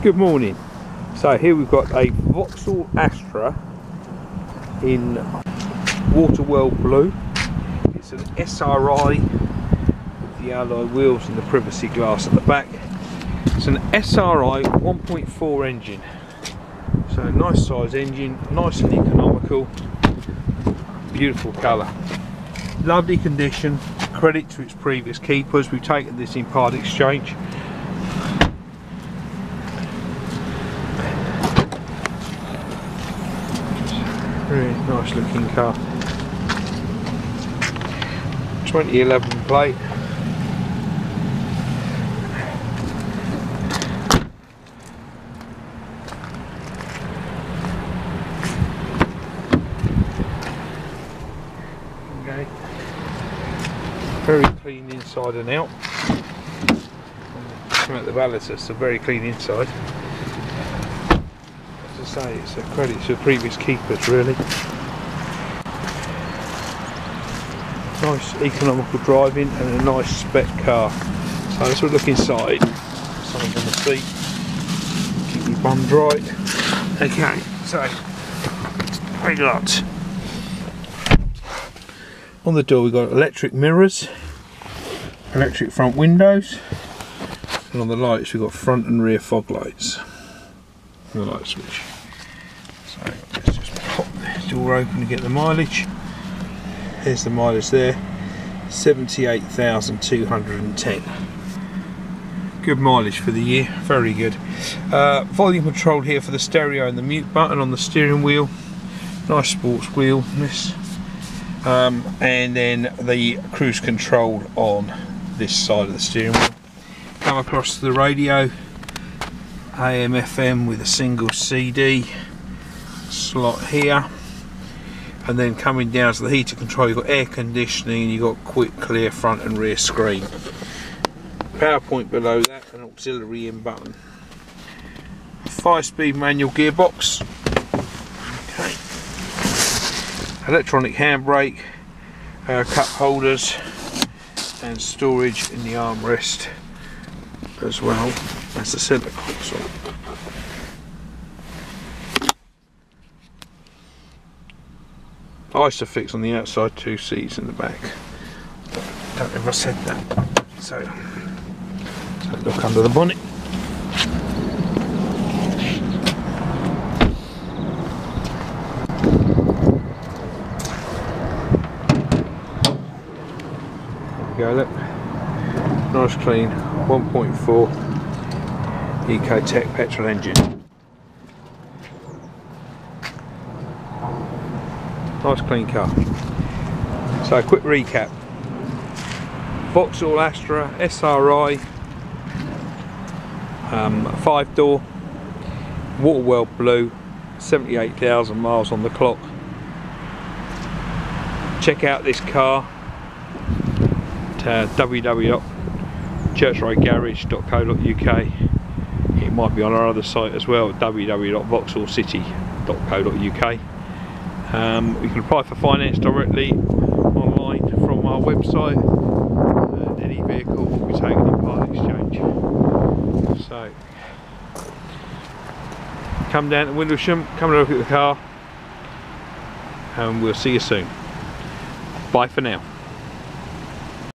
Good morning. So here we've got a Vauxhall Astra in Waterworld Blue. It's an SRI with the alloy wheels and the privacy glass at the back. It's an SRI 1.4 engine. So nice size engine, nice and economical, beautiful colour. Lovely condition, credit to its previous keepers. We've taken this in part exchange. Very nice looking car. 2011 plate. Okay. Very clean inside and out. Come out the balancer, so very clean inside. Say, it's a credit to the previous keepers really. Nice economical driving and a nice spec car. So let's have a look inside. Something on the seat. Keep your bum dry. Okay, so we got on the door we've got electric mirrors, electric front windows, and on the lights we've got front and rear fog lights. The light switch. So let's just pop the door open to get the mileage. There's the mileage there. 78,210. Good mileage for the year, very good. Uh, volume control here for the stereo and the mute button on the steering wheel. Nice sports wheel, this um, and then the cruise control on this side of the steering wheel. Come across to the radio, AM FM with a single CD slot here, and then coming down to the heater control, you've got air conditioning, and you've got quick clear front and rear screen. PowerPoint below that, an auxiliary in button. Five speed manual gearbox okay. electronic handbrake, uh, cup holders and storage in the armrest as well as the centre console. Isofix on the outside, two seats in the back. Don't I said that. So, so look under the bonnet. go look nice clean 1.4 Ecotec petrol engine nice clean car. So a quick recap. Vauxhall Astra SRI um, 5 door Waterworld blue 78,000 miles on the clock. Check out this car uh, www.churchroadgarage.co.uk it might be on our other site as well www.vauxhallcity.co.uk um, you can apply for finance directly online from our website and any vehicle will be taken in part exchange. So come down to Windlesham come and look at the car and we'll see you soon. Bye for now